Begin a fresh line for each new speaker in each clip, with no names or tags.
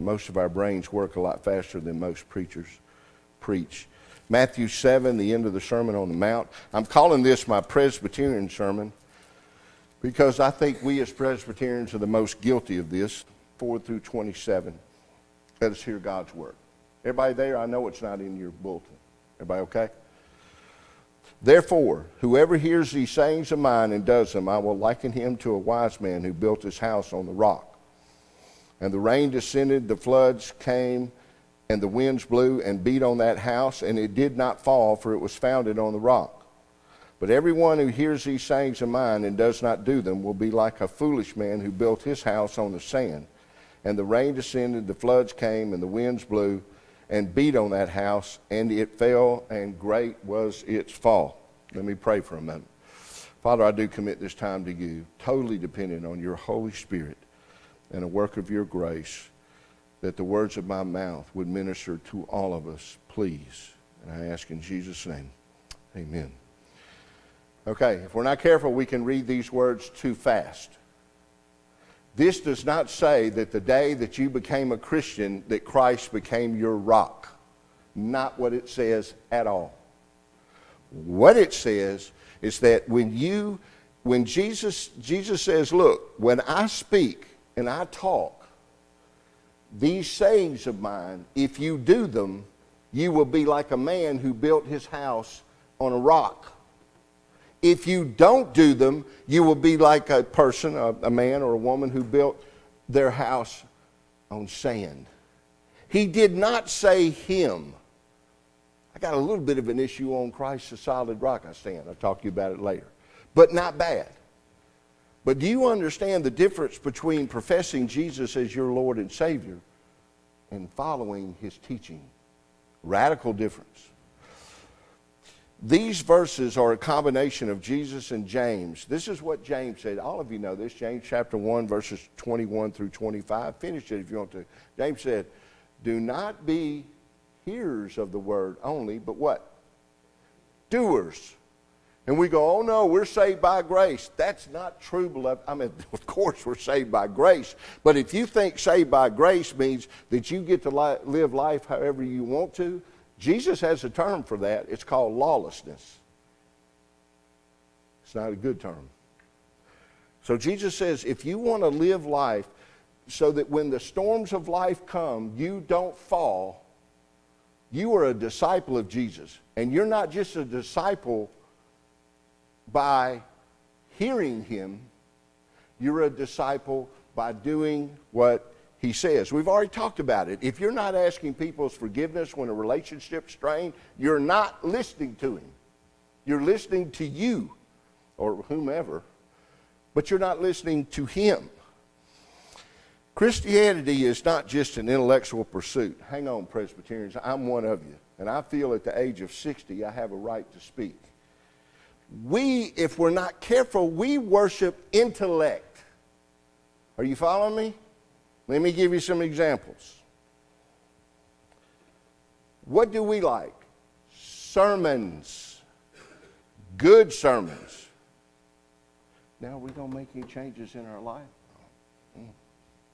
most of our brains work a lot faster than most preachers preach. Matthew 7, the end of the Sermon on the Mount. I'm calling this my Presbyterian sermon because I think we as Presbyterians are the most guilty of this, 4 through 27. Let us hear God's word. Everybody there? I know it's not in your bulletin. Everybody okay? Therefore, whoever hears these sayings of mine and does them, I will liken him to a wise man who built his house on the rock. And the rain descended, the floods came, and the winds blew and beat on that house, and it did not fall, for it was founded on the rock. But everyone who hears these sayings of mine and does not do them will be like a foolish man who built his house on the sand. And the rain descended, the floods came, and the winds blew and beat on that house, and it fell, and great was its fall. Let me pray for a moment. Father, I do commit this time to you, totally dependent on your Holy Spirit and a work of your grace, that the words of my mouth would minister to all of us, please. And I ask in Jesus' name, amen. Okay, if we're not careful, we can read these words too fast. This does not say that the day that you became a Christian that Christ became your rock. Not what it says at all. What it says is that when you when Jesus Jesus says, "Look, when I speak and I talk these sayings of mine, if you do them, you will be like a man who built his house on a rock." If you don't do them, you will be like a person, a, a man or a woman who built their house on sand. He did not say him. I got a little bit of an issue on Christ, the solid rock I stand. I'll talk to you about it later. But not bad. But do you understand the difference between professing Jesus as your Lord and Savior and following his teaching? Radical difference. These verses are a combination of Jesus and James. This is what James said. All of you know this. James chapter 1, verses 21 through 25. Finish it if you want to. James said, Do not be hearers of the word only, but what? Doers. And we go, oh no, we're saved by grace. That's not true, beloved. I mean, of course, we're saved by grace. But if you think saved by grace means that you get to li- live life however you want to, Jesus has a term for that. It's called lawlessness. It's not a good term. So Jesus says if you want to live life so that when the storms of life come, you don't fall, you are a disciple of Jesus. And you're not just a disciple by hearing him, you're a disciple by doing what he says. We've already talked about it. If you're not asking people's forgiveness when a relationship's strained, you're not listening to him. You're listening to you or whomever, but you're not listening to him. Christianity is not just an intellectual pursuit. Hang on, Presbyterians, I'm one of you. And I feel at the age of 60 I have a right to speak. We, if we're not careful, we worship intellect. Are you following me? Let me give you some examples. What do we like? Sermons. Good sermons. Now, are we going to make any changes in our life? Hmm,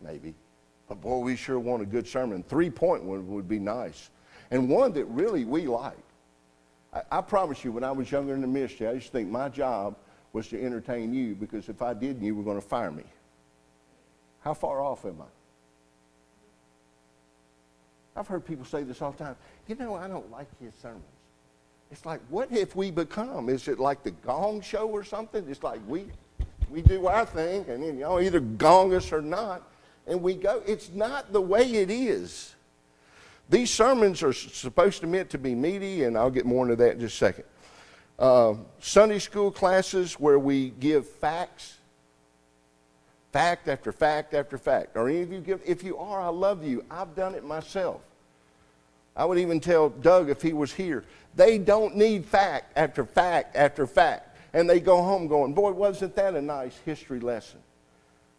maybe. But boy, we sure want a good sermon. Three point one would be nice. And one that really we like. I, I promise you, when I was younger in the ministry, I used to think my job was to entertain you because if I didn't, you were going to fire me. How far off am I? I've heard people say this all the time. You know, I don't like his sermons. It's like, what have we become? Is it like the gong show or something? It's like we, we do our thing, and then y'all either gong us or not, and we go. It's not the way it is. These sermons are supposed to meant to be meaty, and I'll get more into that in just a second. Uh, Sunday school classes where we give facts, fact after fact after fact. Or any of you give, if you are, I love you. I've done it myself. I would even tell Doug if he was here, they don't need fact after fact after fact. And they go home going, boy, wasn't that a nice history lesson?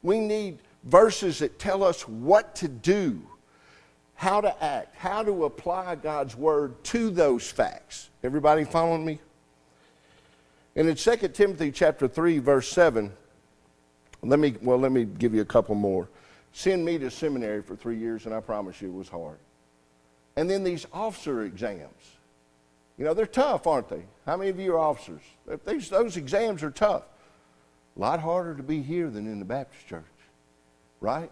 We need verses that tell us what to do, how to act, how to apply God's word to those facts. Everybody following me? And in 2 Timothy chapter 3, verse 7, let me, well, let me give you a couple more. send me to seminary for three years, and I promise you it was hard. And then these officer exams. You know, they're tough, aren't they? How many of you are officers? These, those exams are tough. A lot harder to be here than in the Baptist church, right?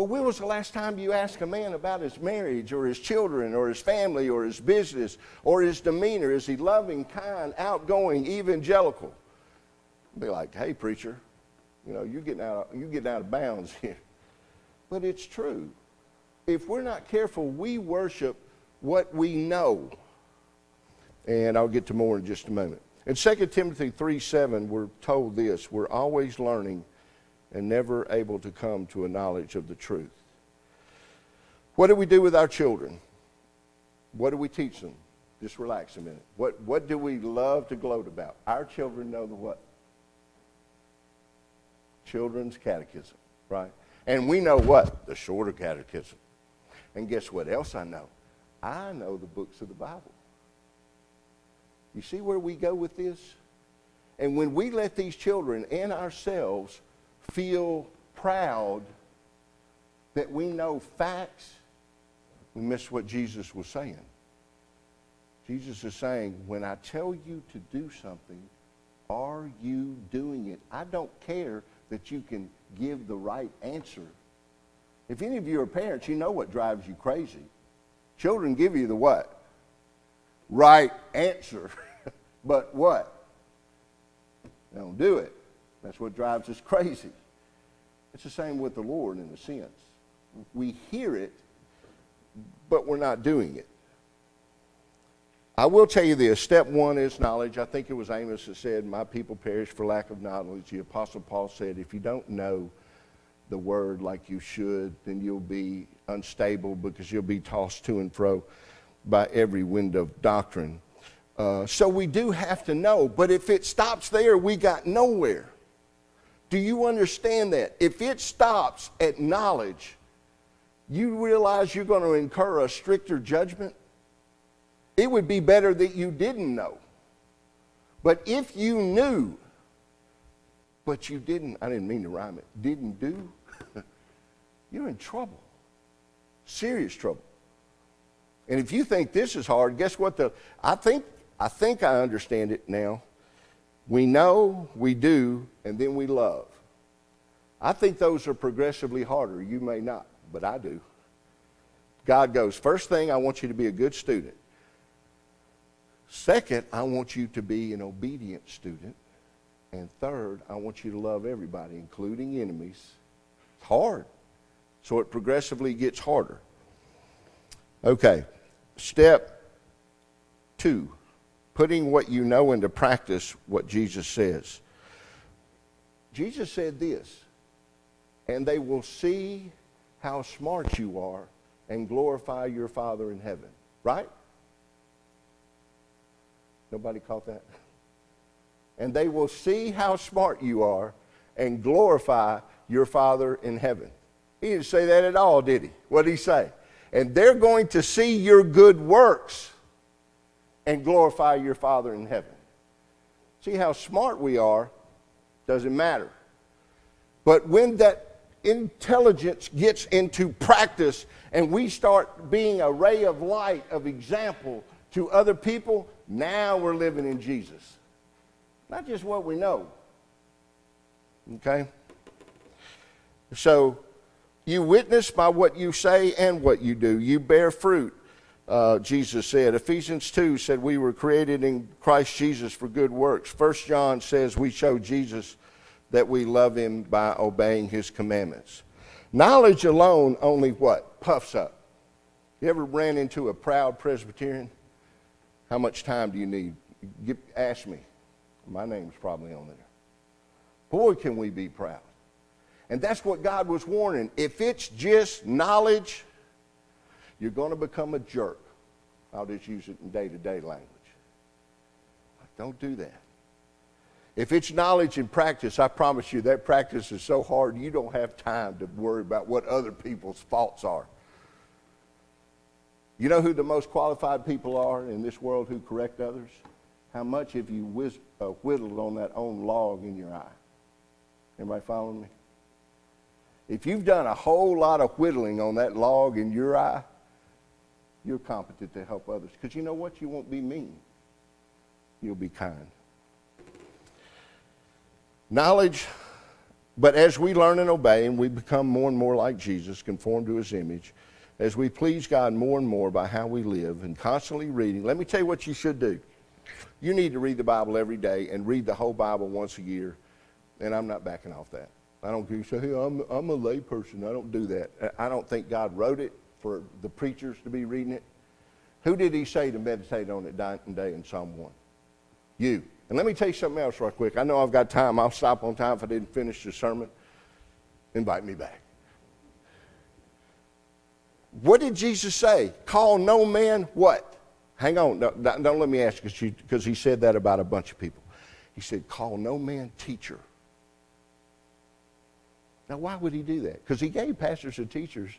But when was the last time you asked a man about his marriage or his children or his family or his business or his demeanor? Is he loving, kind, outgoing, evangelical? Be like, hey, preacher, you know, you're getting out of, you're getting out of bounds here. But it's true. If we're not careful, we worship what we know. And I'll get to more in just a moment. In 2 Timothy 3 7, we're told this we're always learning and never able to come to a knowledge of the truth. What do we do with our children? What do we teach them? Just relax a minute. What, what do we love to gloat about? Our children know the what? Children's catechism, right? And we know what? The shorter catechism. And guess what else I know? I know the books of the Bible. You see where we go with this? And when we let these children and ourselves feel proud that we know facts, we miss what Jesus was saying. Jesus is saying, when I tell you to do something, are you doing it? I don't care that you can give the right answer. If any of you are parents, you know what drives you crazy. Children give you the what? Right answer. but what? They don't do it. That's what drives us crazy. It's the same with the Lord in a sense. We hear it, but we're not doing it. I will tell you this step one is knowledge. I think it was Amos that said, My people perish for lack of knowledge. The Apostle Paul said, If you don't know the word like you should, then you'll be unstable because you'll be tossed to and fro by every wind of doctrine. Uh, so we do have to know, but if it stops there, we got nowhere. Do you understand that? If it stops at knowledge, you realize you're going to incur a stricter judgment? It would be better that you didn't know. But if you knew, but you didn't, I didn't mean to rhyme it, didn't do, you're in trouble. Serious trouble. And if you think this is hard, guess what the I think I think I understand it now. We know, we do, and then we love. I think those are progressively harder. You may not, but I do. God goes, first thing, I want you to be a good student. Second, I want you to be an obedient student. And third, I want you to love everybody, including enemies. It's hard. So it progressively gets harder. Okay, step two putting what you know into practice, what Jesus says. Jesus said this, and they will see how smart you are and glorify your Father in heaven. Right? Nobody caught that? And they will see how smart you are and glorify your Father in heaven. He didn't say that at all, did he? What did he say? And they're going to see your good works and glorify your Father in heaven. See how smart we are, doesn't matter. But when that intelligence gets into practice and we start being a ray of light, of example to other people, now we're living in Jesus. Not just what we know. Okay? So, you witness by what you say and what you do. You bear fruit uh, Jesus said. Ephesians 2 said we were created in Christ Jesus for good works. First John says we show Jesus that we love him by obeying his commandments. Knowledge alone only what? Puffs up. You ever ran into a proud Presbyterian? How much time do you need? Get, ask me. My name's probably on there. Boy, can we be proud. And that's what God was warning. If it's just knowledge, you're going to become a jerk. I'll just use it in day to day language. Don't do that. If it's knowledge and practice, I promise you that practice is so hard you don't have time to worry about what other people's faults are. You know who the most qualified people are in this world who correct others? How much have you whiz, uh, whittled on that own log in your eye? Everybody following me? If you've done a whole lot of whittling on that log in your eye, you're competent to help others. Because you know what? You won't be mean, you'll be kind. Knowledge, but as we learn and obey and we become more and more like Jesus, conform to his image, as we please God more and more by how we live and constantly reading, let me tell you what you should do. You need to read the Bible every day and read the whole Bible once a year. And I'm not backing off that. I don't say, hey, I'm, I'm a lay person. I don't do that. I don't think God wrote it for the preachers to be reading it. Who did he say to meditate on it night and day in Psalm 1? You. And let me tell you something else right quick. I know I've got time. I'll stop on time if I didn't finish the sermon. Invite me back. What did Jesus say? Call no man what? Hang on. Don't, don't let me ask you because he said that about a bunch of people. He said, Call no man teacher. Now, why would he do that? Because he gave pastors and teachers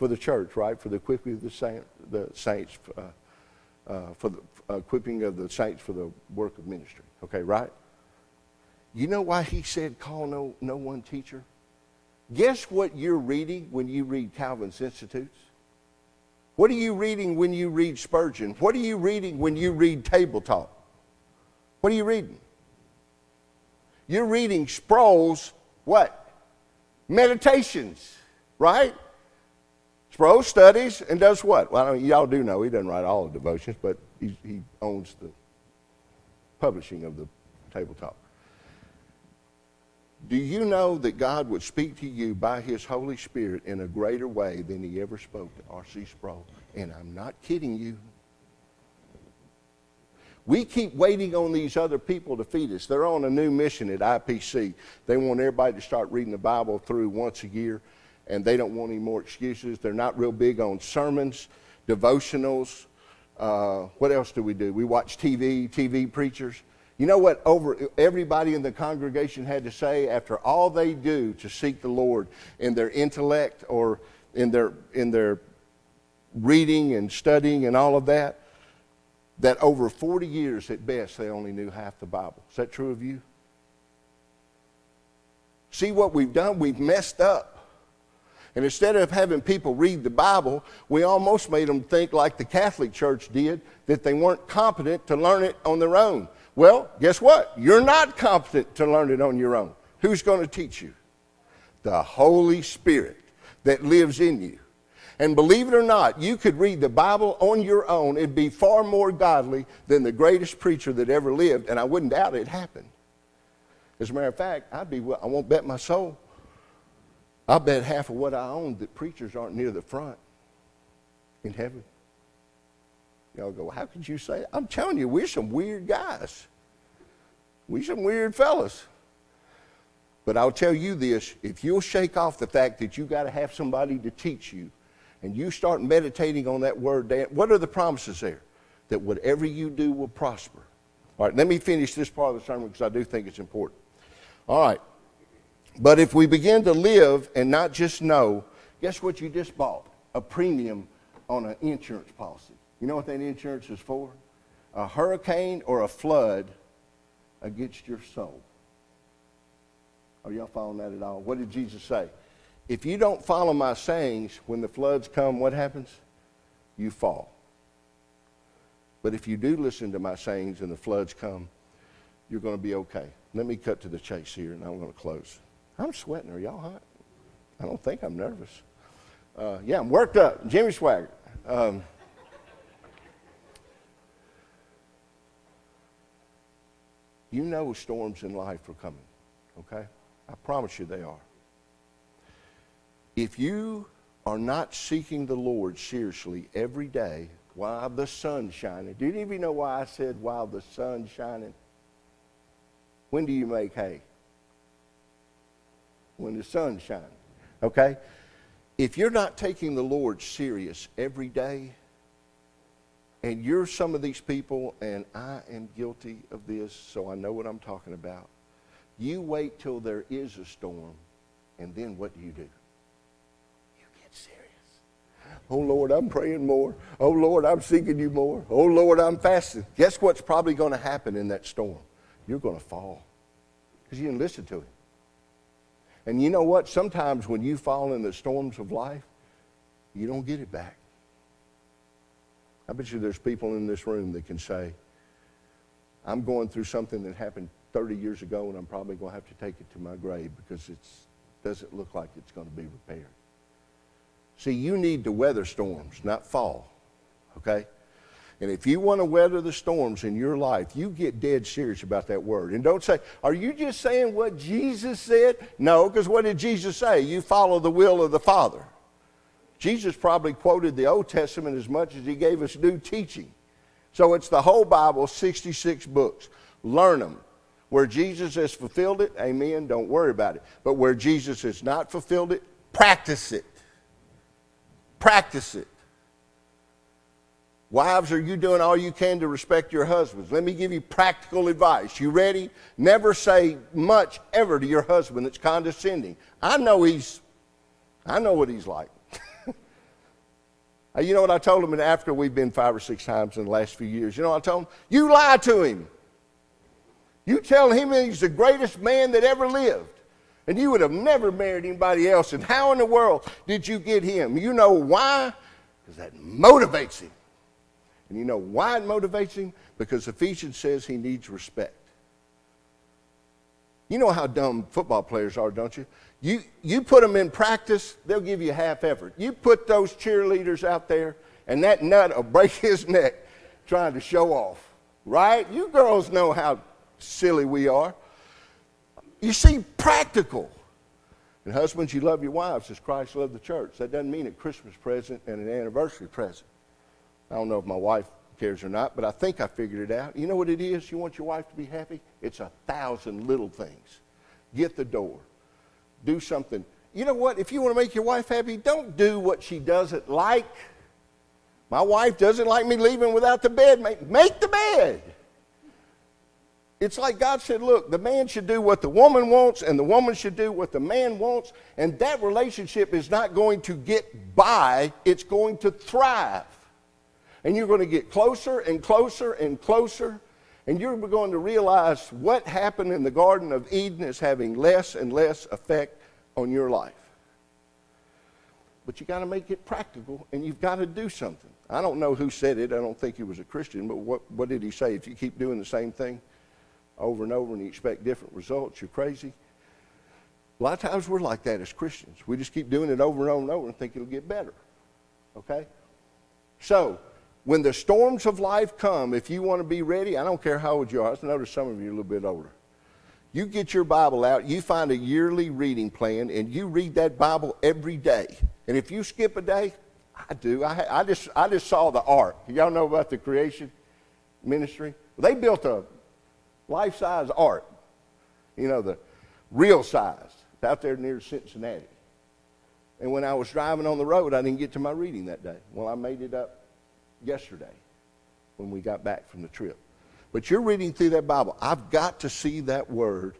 for the church, right? For the equipping of the, saint, the saints, uh, uh, for the uh, equipping of the saints for the work of ministry. Okay, right? You know why he said, call no, no one teacher? Guess what you're reading when you read Calvin's Institutes? What are you reading when you read Spurgeon? What are you reading when you read Table Talk? What are you reading? You're reading Sproul's what? Meditations, right? Sproul studies and does what? Well, I mean, y'all do know he doesn't write all the devotions, but he, he owns the publishing of the Table Talk. Do you know that God would speak to you by His Holy Spirit in a greater way than He ever spoke to R.C. Sproul? And I'm not kidding you. We keep waiting on these other people to feed us. They're on a new mission at IPC. They want everybody to start reading the Bible through once a year, and they don't want any more excuses. They're not real big on sermons, devotionals. Uh, what else do we do? We watch TV, TV preachers. You know what over everybody in the congregation had to say after all they do to seek the Lord in their intellect or in their in their reading and studying and all of that that over 40 years at best they only knew half the Bible. Is that true of you? See what we've done? We've messed up. And instead of having people read the Bible, we almost made them think like the Catholic Church did, that they weren't competent to learn it on their own. Well, guess what? You're not competent to learn it on your own. Who's going to teach you? The Holy Spirit that lives in you. And believe it or not, you could read the Bible on your own. It'd be far more godly than the greatest preacher that ever lived, and I wouldn't doubt it happened. As a matter of fact, I'd be, I won't bet my soul. I'll bet half of what I own that preachers aren't near the front in heaven. Y'all go, how could you say that? I'm telling you, we're some weird guys. We're some weird fellas. But I'll tell you this if you'll shake off the fact that you got to have somebody to teach you, and you start meditating on that word, what are the promises there? That whatever you do will prosper. All right, let me finish this part of the sermon because I do think it's important. All right. But if we begin to live and not just know, guess what you just bought? A premium on an insurance policy. You know what that insurance is for? A hurricane or a flood against your soul. Are y'all following that at all? What did Jesus say? If you don't follow my sayings, when the floods come, what happens? You fall. But if you do listen to my sayings and the floods come, you're going to be okay. Let me cut to the chase here, and I'm going to close. I'm sweating. Are y'all hot? I don't think I'm nervous. Uh, yeah, I'm worked up. Jimmy Swaggart. Um, You know storms in life are coming, okay? I promise you they are. If you are not seeking the Lord seriously every day while the sun's shining, do you even know why I said while the sun's shining? When do you make hay? When the sun's shining, okay? If you're not taking the Lord serious every day, and you're some of these people, and I am guilty of this, so I know what I'm talking about. You wait till there is a storm, and then what do you do? You get serious. Oh, Lord, I'm praying more. Oh, Lord, I'm seeking you more. Oh, Lord, I'm fasting. Guess what's probably going to happen in that storm? You're going to fall because you didn't listen to him. And you know what? Sometimes when you fall in the storms of life, you don't get it back. I bet you there's people in this room that can say, I'm going through something that happened 30 years ago, and I'm probably going to have to take it to my grave because it doesn't look like it's going to be repaired. See, you need to weather storms, not fall, okay? And if you want to weather the storms in your life, you get dead serious about that word. And don't say, Are you just saying what Jesus said? No, because what did Jesus say? You follow the will of the Father. Jesus probably quoted the Old Testament as much as he gave us new teaching. So it's the whole Bible, 66 books. Learn them. Where Jesus has fulfilled it, amen, don't worry about it. But where Jesus has not fulfilled it, practice it. Practice it. Wives, are you doing all you can to respect your husbands? Let me give you practical advice. You ready? Never say much ever to your husband that's condescending. I know he's, I know what he's like. you know what I told him after we've been five or six times in the last few years? You know what I told him? You lie to him. You tell him he's the greatest man that ever lived. And you would have never married anybody else. And how in the world did you get him? You know why? Because that motivates him. And you know why it motivates him? Because Ephesians says he needs respect. You know how dumb football players are, don't you? You, you put them in practice, they'll give you half effort. You put those cheerleaders out there, and that nut will break his neck trying to show off, right? You girls know how silly we are. You see, practical. And husbands, you love your wives as Christ loved the church. That doesn't mean a Christmas present and an anniversary present. I don't know if my wife cares or not, but I think I figured it out. You know what it is? You want your wife to be happy? It's a thousand little things. Get the door. Do something. You know what? If you want to make your wife happy, don't do what she doesn't like. My wife doesn't like me leaving without the bed. Make, make the bed. It's like God said, look, the man should do what the woman wants, and the woman should do what the man wants, and that relationship is not going to get by, it's going to thrive. And you're going to get closer and closer and closer. And you're going to realize what happened in the Garden of Eden is having less and less effect on your life. But you got to make it practical and you've got to do something. I don't know who said it. I don't think he was a Christian, but what, what did he say? If you keep doing the same thing over and over and you expect different results, you're crazy. A lot of times we're like that as Christians. We just keep doing it over and over and over and think it'll get better. Okay? So, when the storms of life come, if you want to be ready, I don't care how old you are. I notice some of you are a little bit older. You get your Bible out, you find a yearly reading plan, and you read that Bible every day. And if you skip a day, I do. I, I just, I just saw the ark. Y'all know about the creation ministry? They built a life size ark, you know, the real size, out there near Cincinnati. And when I was driving on the road, I didn't get to my reading that day. Well, I made it up yesterday when we got back from the trip. But you're reading through that Bible. I've got to see that word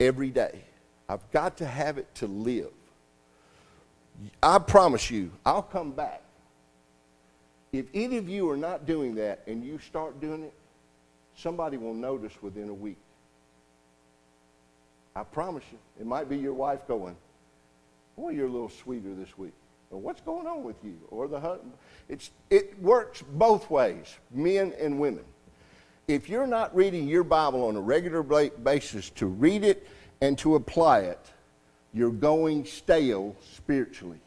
every day. I've got to have it to live. I promise you, I'll come back. If any of you are not doing that and you start doing it, somebody will notice within a week. I promise you. It might be your wife going, Boy, you're a little sweeter this week. What's going on with you? Or the husband. It's, it works both ways, men and women. If you're not reading your Bible on a regular basis to read it and to apply it, you're going stale spiritually.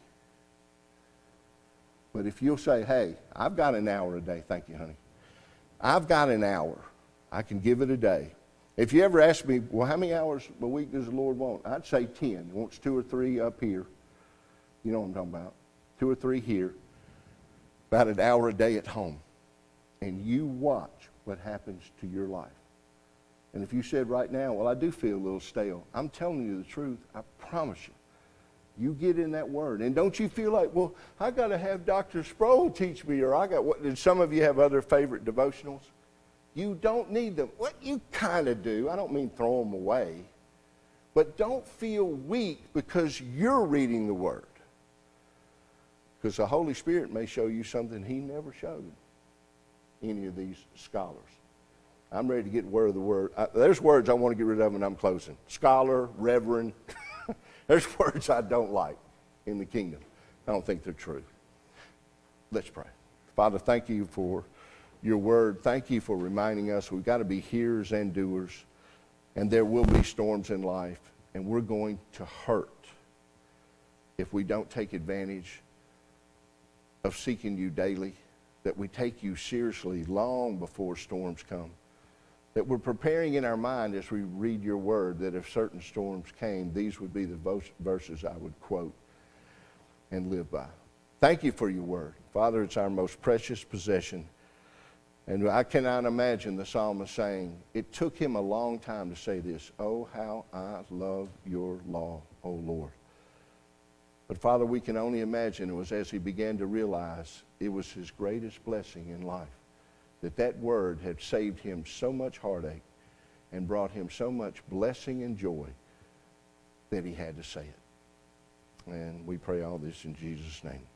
But if you'll say, hey, I've got an hour a day, thank you, honey. I've got an hour. I can give it a day. If you ever ask me, well, how many hours a week does the Lord want? I'd say 10. He wants two or three up here. You know what I'm talking about. Two or three here. About an hour a day at home. And you watch what happens to your life. And if you said right now, well, I do feel a little stale, I'm telling you the truth. I promise you. You get in that word. And don't you feel like, well, I got to have Dr. Sproul teach me, or I got what? Did some of you have other favorite devotionals? You don't need them. What you kind of do, I don't mean throw them away, but don't feel weak because you're reading the Word. Because the Holy Spirit may show you something He never showed any of these scholars. I'm ready to get word of the word. I, there's words I want to get rid of, and I'm closing. Scholar, reverend, There's words I don't like in the kingdom. I don't think they're true. Let's pray. Father, thank you for your word. Thank you for reminding us we've got to be hearers and doers, and there will be storms in life, and we're going to hurt if we don't take advantage of seeking you daily, that we take you seriously long before storms come, that we're preparing in our mind as we read your word that if certain storms came, these would be the verses I would quote and live by. Thank you for your word. Father, it's our most precious possession. And I cannot imagine the psalmist saying, It took him a long time to say this, Oh, how I love your law, O Lord. But Father, we can only imagine it was as he began to realize it was his greatest blessing in life, that that word had saved him so much heartache and brought him so much blessing and joy that he had to say it. And we pray all this in Jesus' name.